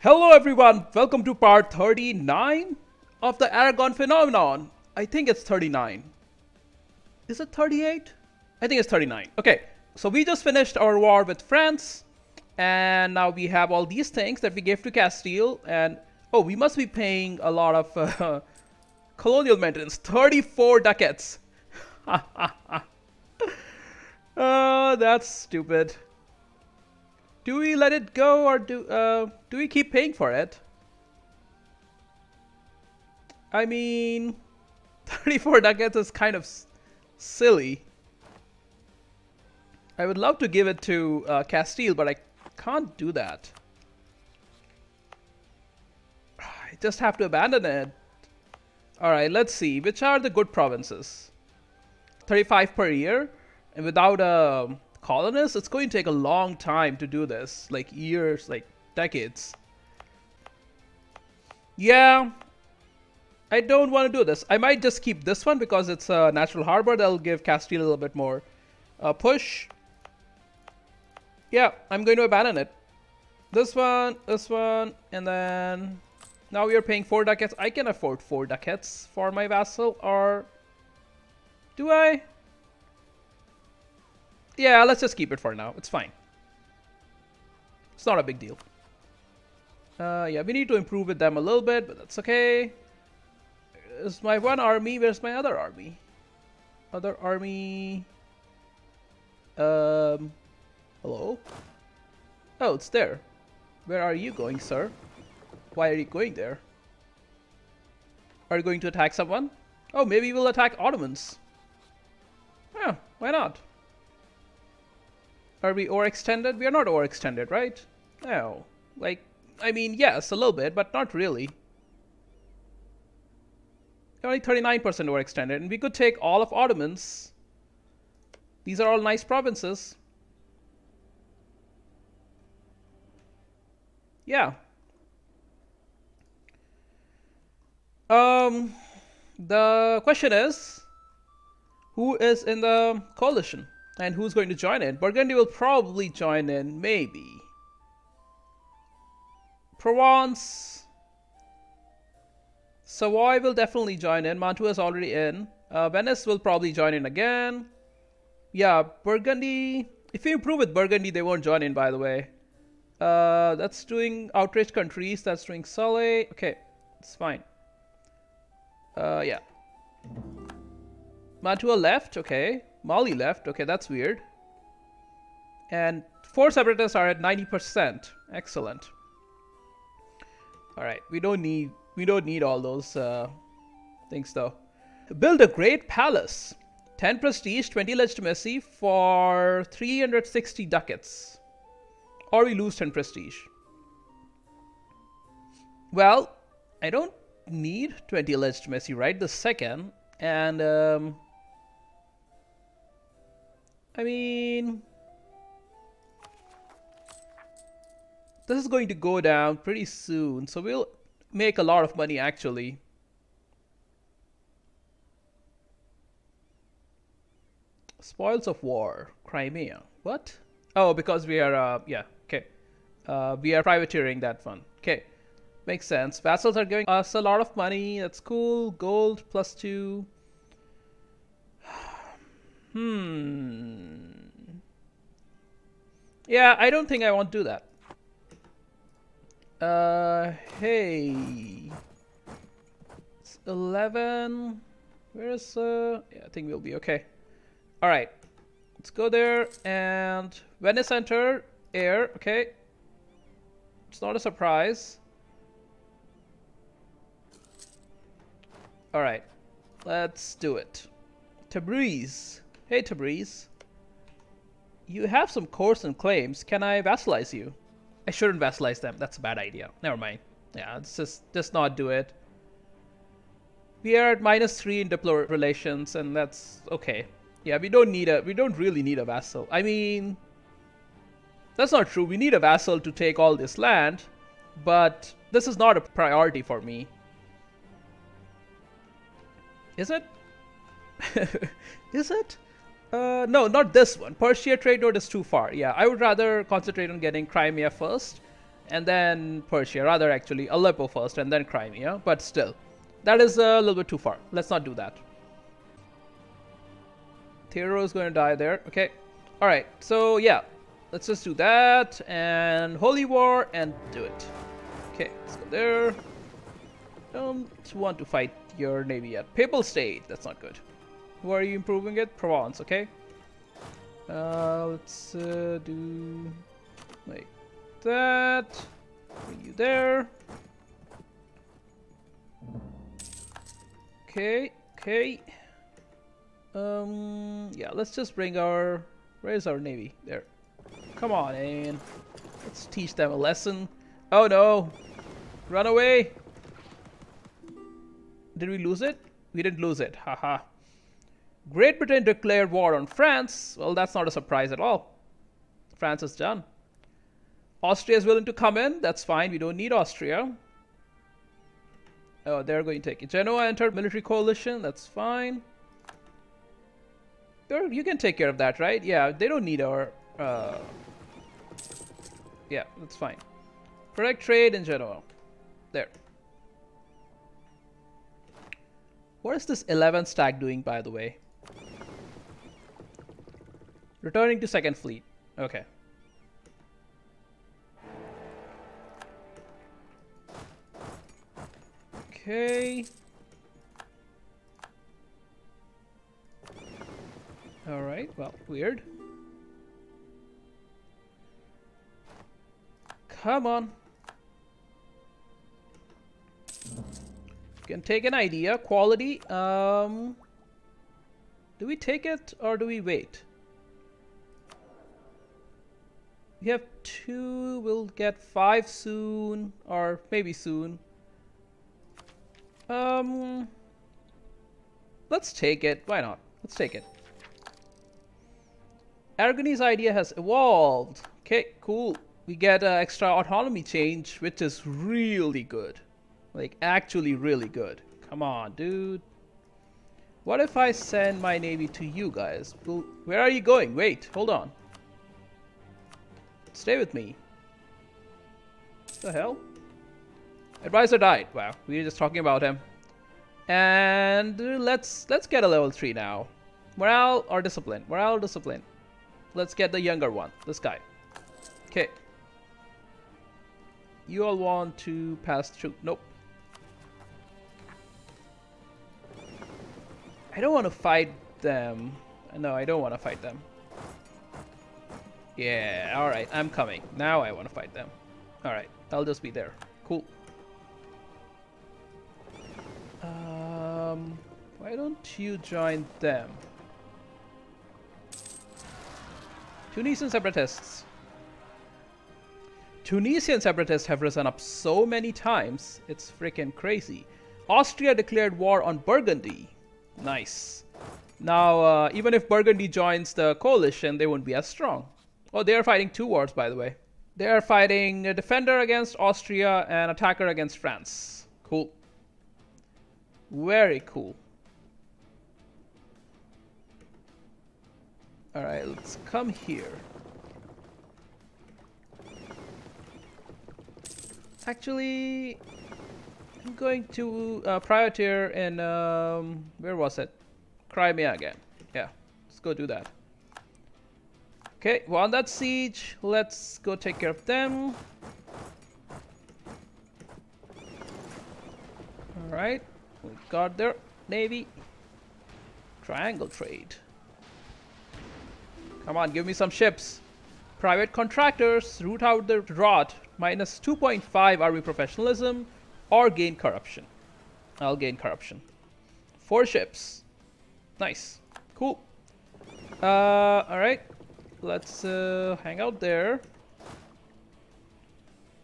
Hello everyone, welcome to part 39 of the Aragon phenomenon. I think it's 39. Is it 38? I think it's 39. Okay, so we just finished our war with France and now we have all these things that we gave to Castile and oh, we must be paying a lot of uh, colonial maintenance. 34 ducats. uh, that's stupid. Do we let it go or do uh, do we keep paying for it? I mean, 34 ducats is kind of silly. I would love to give it to uh, Castile, but I can't do that. I just have to abandon it. Alright, let's see. Which are the good provinces? 35 per year? And without a colonists, it's going to take a long time to do this. Like years, like decades. Yeah. I don't want to do this. I might just keep this one because it's a natural harbor. That'll give Castile a little bit more uh, push. Yeah, I'm going to abandon it. This one, this one, and then now we are paying 4 ducats. I can afford 4 ducats for my vassal, or do I? Yeah, let's just keep it for now. It's fine. It's not a big deal. Uh, yeah, we need to improve with them a little bit, but that's okay. Is my one army? Where's my other army? Other army... Um... Hello? Oh, it's there. Where are you going, sir? Why are you going there? Are you going to attack someone? Oh, maybe we'll attack Ottomans. Yeah, why not? Are we overextended? We are not overextended, right? No. Like, I mean, yes, a little bit, but not really. Only 39% overextended, and we could take all of Ottomans. These are all nice provinces. Yeah. Um, the question is, who is in the coalition? And who's going to join in? Burgundy will probably join in, maybe. Provence. Savoy will definitely join in. Mantua is already in. Uh, Venice will probably join in again. Yeah, Burgundy. If you improve with Burgundy, they won't join in, by the way. Uh, that's doing outrage countries. That's doing Sully. Okay, it's fine. Uh, yeah. Mantua left. Okay. Mali left. Okay, that's weird. And four separatists are at 90%. Excellent. All right, we don't need we don't need all those uh, things though. Build a great palace. 10 prestige, 20 legitimacy for 360 ducats. Or we lose 10 prestige. Well, I don't need 20 legitimacy right the second. And um, I mean, this is going to go down pretty soon, so we'll make a lot of money actually. Spoils of war, Crimea. What? Oh, because we are, uh, yeah, okay. Uh, we are privateering that one. Okay, makes sense. Vassals are giving us a lot of money. That's cool. Gold plus two. Hmm. Yeah, I don't think I want to do that. Uh, hey. It's 11. Where is, uh, yeah, I think we'll be okay. All right. Let's go there and Venice Center, air, okay. It's not a surprise. All right, let's do it. Tabriz. Hey Tabriz. You have some cores and claims. Can I vassalize you? I shouldn't vassalize them. That's a bad idea. Never mind. Yeah, let's just, just not do it. We are at minus three in diplo relations, and that's okay. Yeah, we don't need a, we don't really need a vassal. I mean, that's not true. We need a vassal to take all this land, but this is not a priority for me. Is it? is it? Uh, no, not this one. Persia trade road is too far. Yeah, I would rather concentrate on getting Crimea first. and then Persia. Rather, actually, Aleppo first and then Crimea. But still, that is a little bit too far. Let's not do that. Theodore is going to die there. Okay. All right. So yeah, let's just do that and Holy War and do it. Okay, let's go there. Don't want to fight your navy yet. Papal State. That's not good. Who are you improving it? Provence. Okay. Uh, let's uh, do like that. Bring you there. Okay, okay. Um, yeah, let's just bring our... Where's our navy? There. Come on, and let's teach them a lesson. Oh no! Run away! Did we lose it? We didn't lose it. Haha. Great Britain declared war on France. Well, that's not a surprise at all. France is done. Austria is willing to come in. That's fine. We don't need Austria. Oh, they're going to take it. Genoa entered military coalition. That's fine. They're, you can take care of that, right? Yeah, they don't need our... Uh... Yeah, that's fine. Protect trade in Genoa. There. What is this 11 stack doing, by the way? Returning to second fleet. Okay. Okay. Alright, well, weird. Come on. Can take an idea. Quality. Um, do we take it or do we wait? We have two. We'll get five soon or maybe soon. Um, let's take it. Why not? Let's take it. Aragonese idea has evolved. Okay, cool. We get uh, extra autonomy change, which is really good. Like, actually really good. Come on, dude. What if I send my navy to you guys? Where are you going? Wait, hold on. Stay with me. The hell? Advisor died. Wow, we were just talking about him. And let's let's get a level 3 now. Morale or discipline? Morale or discipline? Let's get the younger one. This guy. Okay. You all want to pass through. Nope. I don't want to fight them. No, I don't want to fight them. Yeah, alright, I'm coming. Now I want to fight them. Alright, I'll just be there. Cool. Um, why don't you join them? Tunisian separatists. Tunisian separatists have risen up so many times, it's freaking crazy. Austria declared war on Burgundy. Nice. Now, uh, even if Burgundy joins the coalition, they won't be as strong. Oh, they are fighting two wars, by the way. They are fighting a defender against Austria and attacker against France. Cool. Very cool. Alright, let's come here. Actually, I'm going to uh, privateer in, um, where was it? Crimea again. Yeah, let's go do that. Okay, won that siege. Let's go take care of them. Alright, we got their navy. Triangle trade. Come on, give me some ships. Private contractors, root out the rot, minus 2.5 army professionalism, or gain corruption. I'll gain corruption. Four ships. Nice. Cool. Uh, alright. Let's uh, hang out there.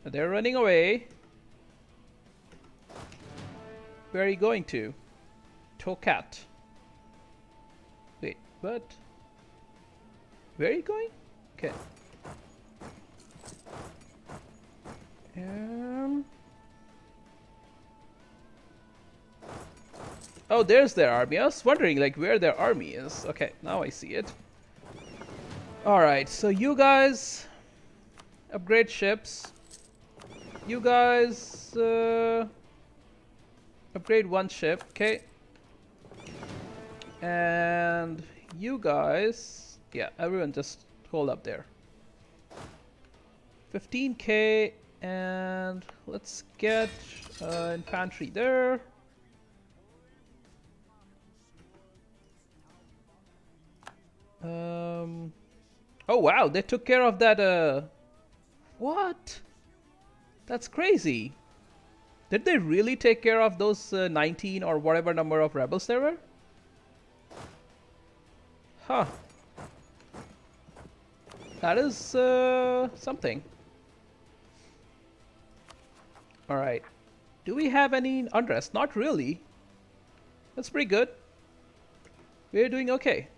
They're running away. Where are you going to? Tokat. Wait, what? Where are you going? Okay. Um. Oh, there's their army. I was wondering, like, where their army is. Okay, now I see it. Alright, so you guys upgrade ships. you guys uh, upgrade one ship, okay? And you guys, yeah, everyone just hold up there. 15k and let's get uh, infantry there. Um, oh wow, they took care of that. Uh, what? That's crazy. Did they really take care of those uh, 19 or whatever number of rebels there were? Huh. That is uh, something. Alright. Do we have any unrest? Not really. That's pretty good. We're doing okay.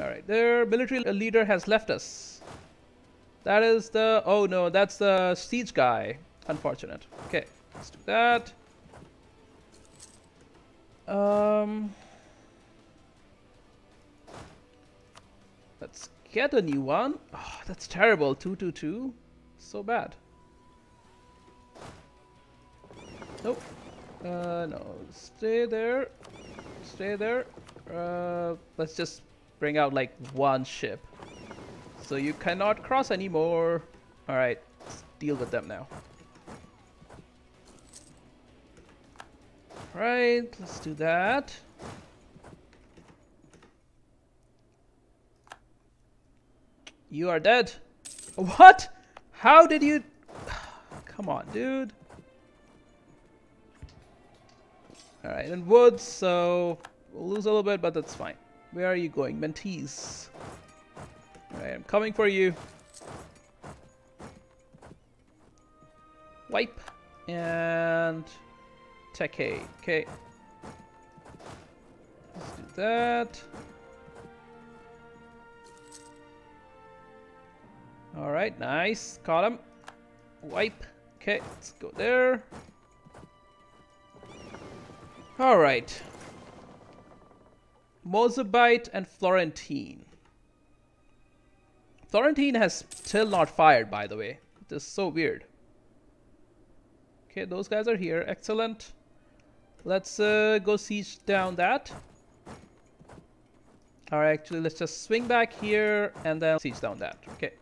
Alright, their military leader has left us. That is the... Oh no, that's the siege guy. Unfortunate. Okay, let's do that. Um... Let's get a new one. Oh, that's terrible. 222. So bad. Nope. Uh, no. Stay there. Stay there. Uh, let's just bring out like one ship. So you cannot cross anymore. Alright, deal with them now. Right, let's do that. You are dead. What? How did you... Come on, dude. Alright, and woods, so we'll lose a little bit, but that's fine. Where are you going? Mentese. I'm coming for you. Wipe. And... Teke. Okay. Let's do that. Alright, nice. Caught him. Wipe. Okay, let's go there. Alright. Mozabite and Florentine. Florentine has still not fired, by the way. This is so weird. Okay, those guys are here. Excellent. Let's uh, go siege down that. Alright, actually, let's just swing back here and then siege down that. Okay.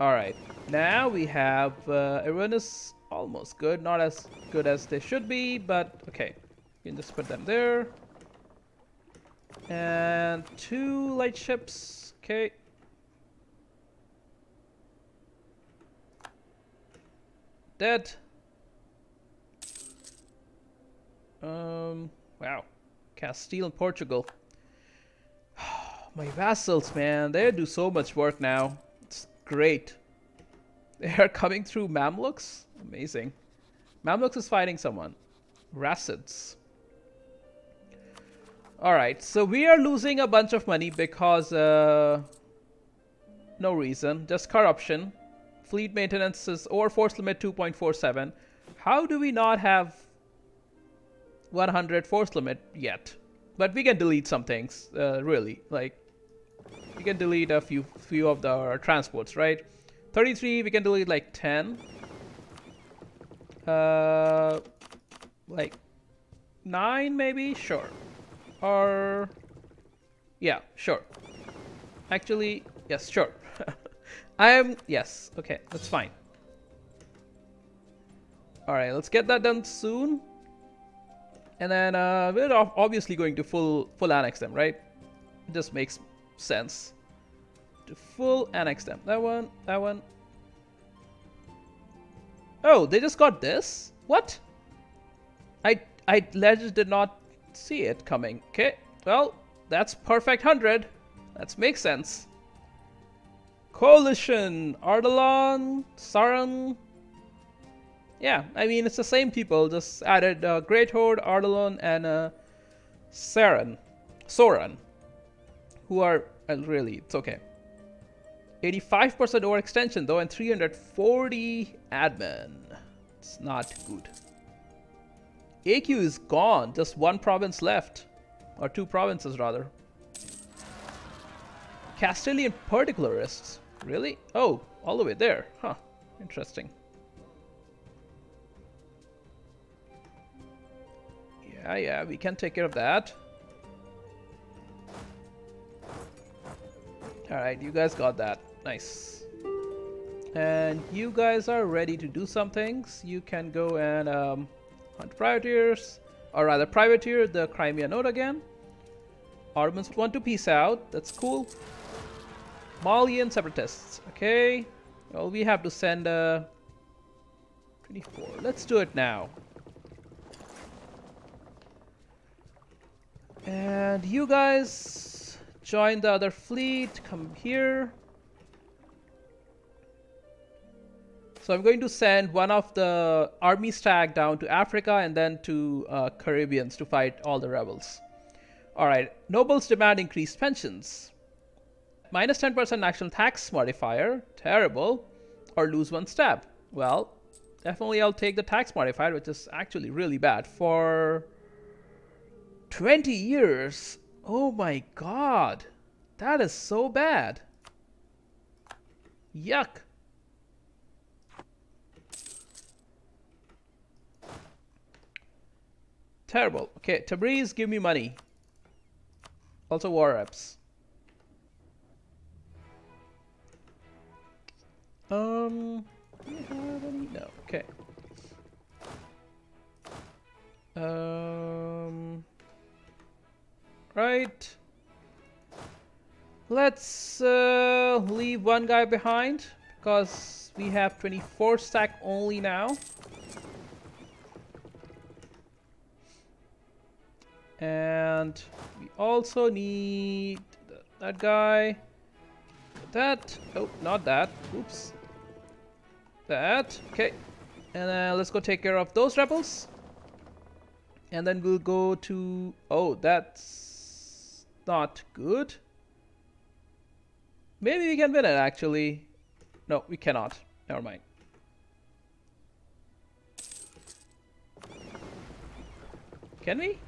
Alright, now we have... Uh, everyone is almost good. Not as good as they should be, but okay. You can just put them there. And two light ships. Okay. Dead. Um, wow. Castile and Portugal. My vassals, man, they do so much work now. It's great. They are coming through Mamluks? Amazing. Mamluks is fighting someone. Rassids. Alright, so we are losing a bunch of money because... Uh, no reason. Just corruption. Fleet maintenance is over force limit 2.47. How do we not have 100 force limit yet? But we can delete some things, uh, really. Like, we can delete a few few of the transports, right? 33, we can delete like 10. Uh, like 9 maybe? Sure. Or, yeah, sure. Actually, yes, sure. I am, yes, okay, that's fine. Alright, let's get that done soon. And then uh, we're obviously going to full full annex them, right? It just makes sense. To full annex them. That one, that one. Oh, they just got this? What? I I legit did not see it coming. Okay, well, that's perfect 100. That makes sense. Coalition, Ardalan, Saran. Yeah, I mean, it's the same people, just added uh, Great Horde, Ardalan, and uh, Saran. Soran. Who are, uh, really, it's okay. 85% overextension though, and 340 admin. It's not good. AQ is gone. Just one province left. Or two provinces, rather. Castilian particularists. Really? Oh, all the way there. Huh. Interesting. Yeah, yeah, we can take care of that. Alright, you guys got that. Nice. And you guys are ready to do some things. You can go and um, privateers, or rather privateer the Crimea node again. Ottomans want to peace out. That's cool. Malian separatists. Okay. Well, we have to send a... Uh, 24. Let's do it now. And you guys join the other fleet. Come here. So I'm going to send one of the army stack down to Africa and then to uh, Caribbeans to fight all the rebels. Alright, nobles demand increased pensions. Minus 10% national tax modifier, terrible. Or lose one step. Well, definitely I'll take the tax modifier, which is actually really bad. For 20 years? Oh my god. That is so bad. Yuck. Terrible. Okay, Tabriz, give me money. Also war reps. Um, do you have any? No. Okay. Um. Right. Let's uh, leave one guy behind because we have 24 stack only now. And we also need that guy. That. Oh, not that. Oops. That. Okay. And then let's go take care of those rebels. And then we'll go to... Oh, that's not good. Maybe we can win it, actually. No, we cannot. Never mind. Can we?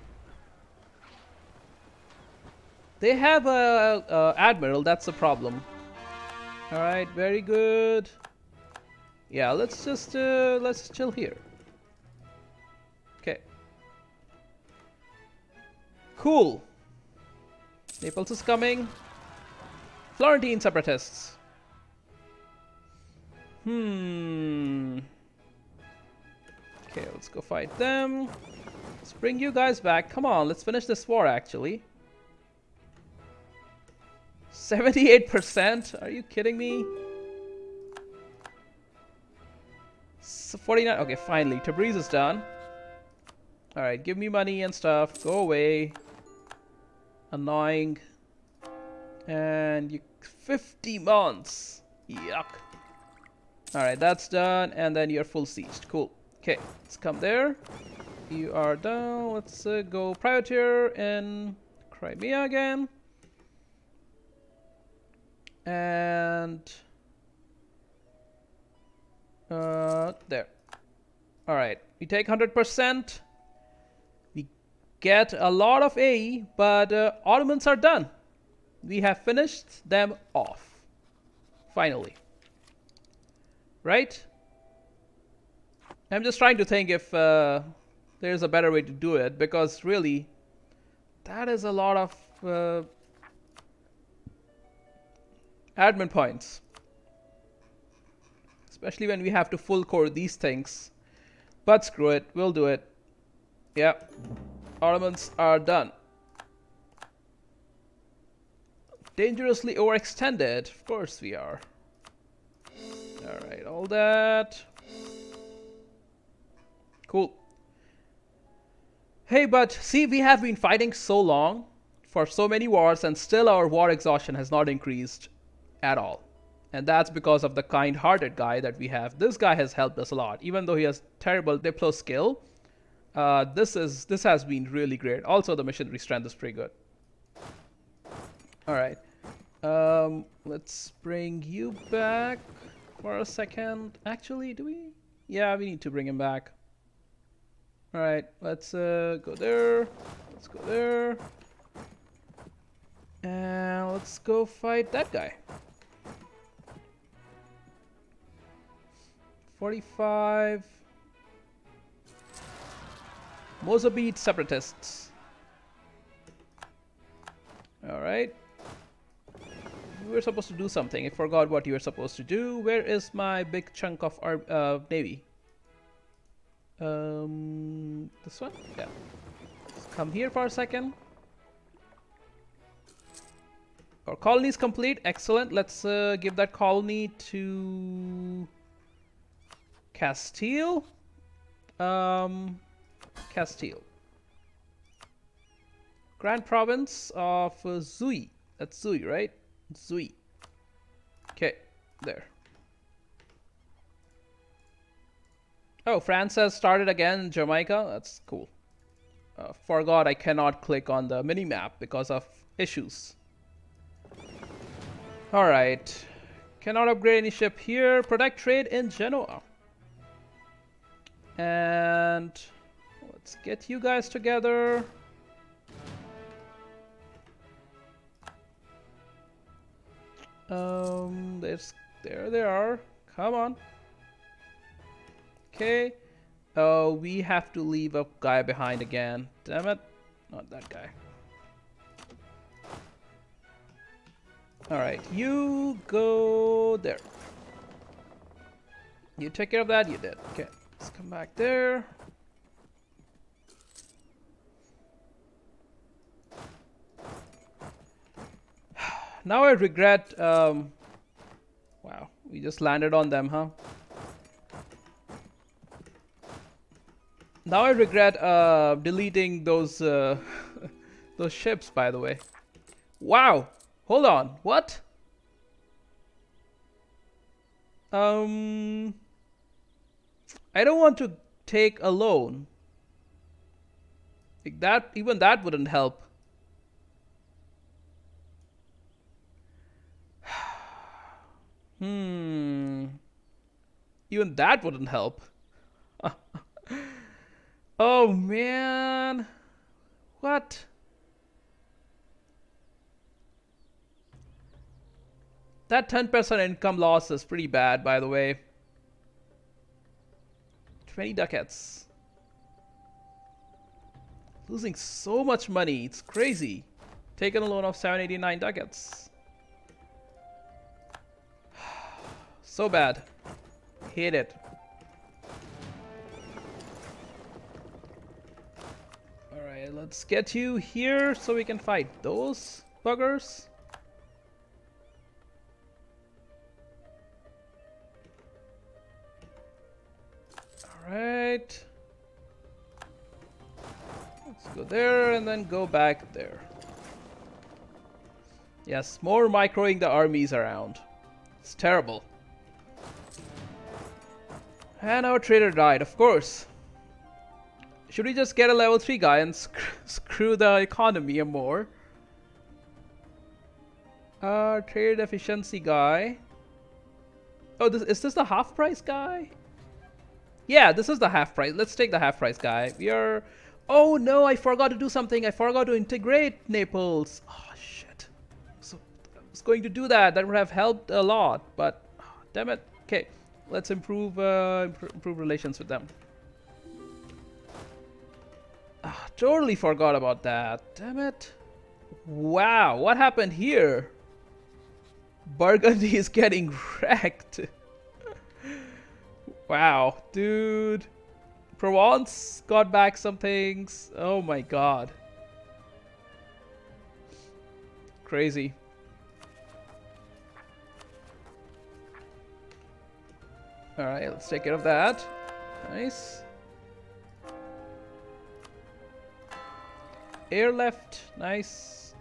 They have a, a admiral. That's the problem. All right, very good. Yeah, let's just uh, let's chill here. Okay. Cool. Naples is coming. Florentine separatists. Hmm. Okay, let's go fight them. Let's bring you guys back. Come on, let's finish this war actually. 78%? Are you kidding me? 49. Okay, finally. Tabriz is done. Alright, give me money and stuff. Go away. Annoying. And you 50 months. Yuck. Alright, that's done. And then you're full sieged. Cool. Okay, let's come there. You are done. Let's uh, go privateer in Crimea again and uh, there. All right, we take 100%. We get a lot of AE, but uh, Ottomans are done. We have finished them off. Finally. Right? I'm just trying to think if uh, there's a better way to do it because really that is a lot of uh, admin points. Especially when we have to full core these things. But screw it, we'll do it. Yep. Ottomans are done. Dangerously overextended. Of course we are. Alright, all that. Cool. Hey, but see, we have been fighting so long for so many wars and still our war exhaustion has not increased at all. And that's because of the kind-hearted guy that we have. This guy has helped us a lot. Even though he has terrible Diplo skill, uh, this is this has been really great. Also, the missionary strength is pretty good. All right. Um, let's bring you back for a second. Actually, do we? Yeah, we need to bring him back. All right, let's uh, go there. Let's go there. And let's go fight that guy. 45. Mozambique separatists. Alright. We were supposed to do something. I forgot what you were supposed to do. Where is my big chunk of our uh, navy? Um, this one? Yeah. Let's come here for a second. Our colony is complete. Excellent. Let's uh, give that colony to Castile. Um, Castile. Grand Province of uh, Zui. That's Zui, right? Zui. Okay, there. Oh, France has started again in Jamaica. That's cool. Uh, forgot I cannot click on the mini map because of issues. Alright. Cannot upgrade any ship here. Protect trade in Genoa. And let's get you guys together. Um, there's, there they are. Come on. Okay. Oh, we have to leave a guy behind again. Damn it. Not that guy. Alright, you go there. You take care of that? You did. Okay, let's come back there. now I regret... Um, wow, we just landed on them, huh? Now I regret uh, deleting those uh, those ships, by the way. Wow, Hold on, what? Um, I don't want to take a loan. Like that, even that wouldn't help. hmm. Even that wouldn't help. oh man. What? That 10% income loss is pretty bad, by the way. 20 ducats. Losing so much money, it's crazy. Taking a loan of 789 ducats. so bad. Hate it. Alright, let's get you here so we can fight those buggers. Alright. Let's go there and then go back there. Yes, more microing the armies around. It's terrible. And our trader died, of course. Should we just get a level 3 guy and sc screw the economy a more? Uh, trade efficiency guy. Oh, this, is this the half price guy? Yeah, this is the half price. Let's take the half price guy. We are... Oh no, I forgot to do something. I forgot to integrate Naples. Oh shit. So I was going to do that. That would have helped a lot. But oh, damn it. Okay, let's improve uh, improve relations with them. Oh, totally forgot about that. Damn it. Wow, what happened here? Burgundy is getting wrecked. Wow, dude. Provence got back some things. Oh my god. Crazy. Alright, let's take care of that. Nice. Air left. Nice.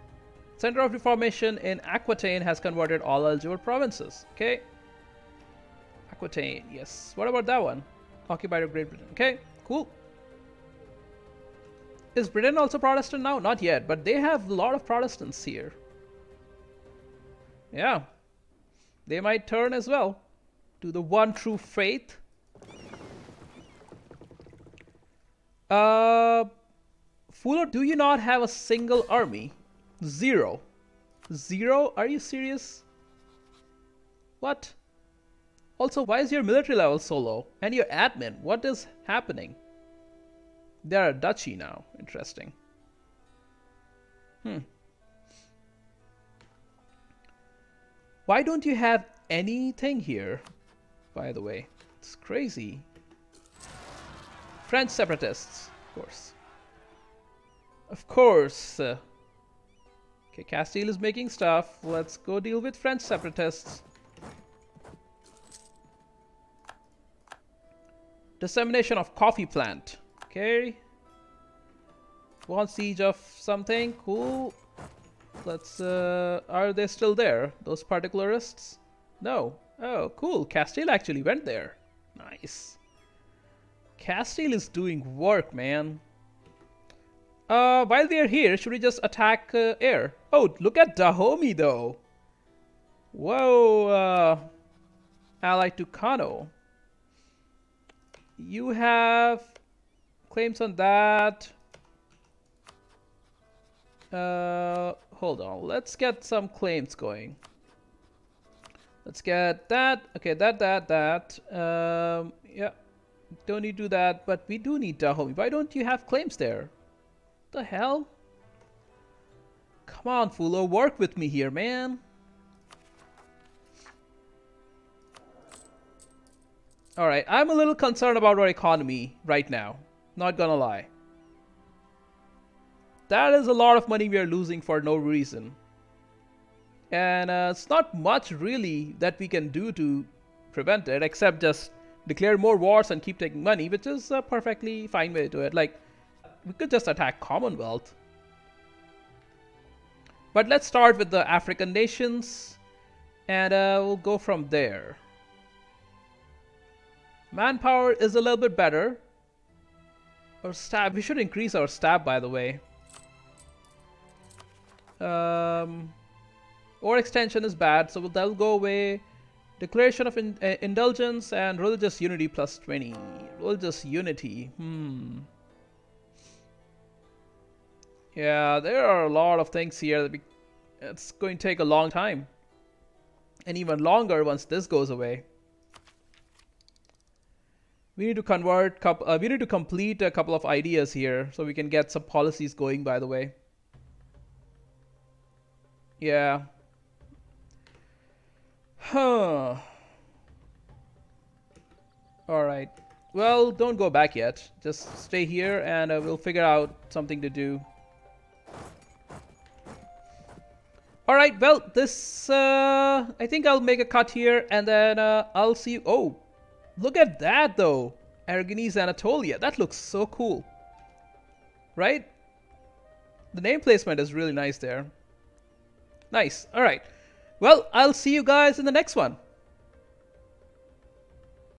Center of Reformation in Aquitaine has converted all eligible provinces. Okay. Aquitaine, yes. What about that one? Occupied of Great Britain. Okay, cool. Is Britain also Protestant now? Not yet, but they have a lot of Protestants here. Yeah. They might turn as well to the one true faith. Uh, Fulo, do you not have a single army? Zero. Zero? Are you serious? What? Also, why is your military level so low? And your admin, what is happening? They're a duchy now. Interesting. Hmm. Why don't you have anything here? By the way, it's crazy. French separatists, of course. Of course. Uh, okay, Castile is making stuff. Let's go deal with French separatists. Dissemination of coffee plant. Okay. One siege of something. Cool. Let's, uh, are they still there? Those particularists? No. Oh, cool. Castile actually went there. Nice. Castile is doing work, man. Uh, while we are here, should we just attack uh, air? Oh, look at Dahomey, though. Whoa, uh, allied to Kano. You have claims on that. Uh, hold on. Let's get some claims going. Let's get that. Okay, that, that, that. Um, yeah. Don't need to do that, but we do need Dahomey. Why don't you have claims there? The hell? Come on, Fulo, work with me here, man. Alright, I'm a little concerned about our economy right now. Not gonna lie. That is a lot of money we are losing for no reason. And uh, it's not much really that we can do to prevent it except just declare more wars and keep taking money, which is a perfectly fine way to do it. Like, we could just attack Commonwealth. But let's start with the African nations and uh, we'll go from there. Manpower is a little bit better. Our stab, we should increase our stab by the way. Um, or extension is bad, so that'll go away. Declaration of in, uh, Indulgence and Religious Unity plus 20. Religious Unity, hmm. Yeah, there are a lot of things here that we, it's going to take a long time. And even longer once this goes away. We need to convert, uh, we need to complete a couple of ideas here so we can get some policies going by the way. Yeah. Huh. Alright. Well, don't go back yet. Just stay here and uh, we'll figure out something to do. Alright, well, this, uh, I think I'll make a cut here and then uh, I'll see you. Oh, Look at that though. Aragonese Anatolia. That looks so cool. Right? The name placement is really nice there. Nice. Alright. Well, I'll see you guys in the next one.